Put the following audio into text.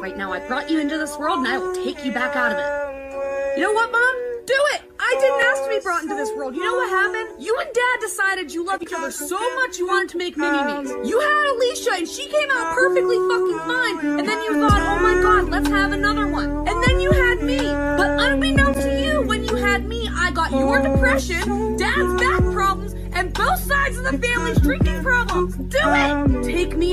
Right now, I brought you into this world and I will take you back out of it. You know what, Mom? Do it! I didn't ask to be brought into this world. You know what happened? You and Dad decided you loved each other so much you wanted to make mini-me's. You had Alicia and she came out perfectly fucking fine. And then you thought, oh my god, let's have another one. And then you had me. But unbeknownst to you, when you had me, I got your depression, Dad's back problems, and both sides of the family's drinking problems. Do it! Take me.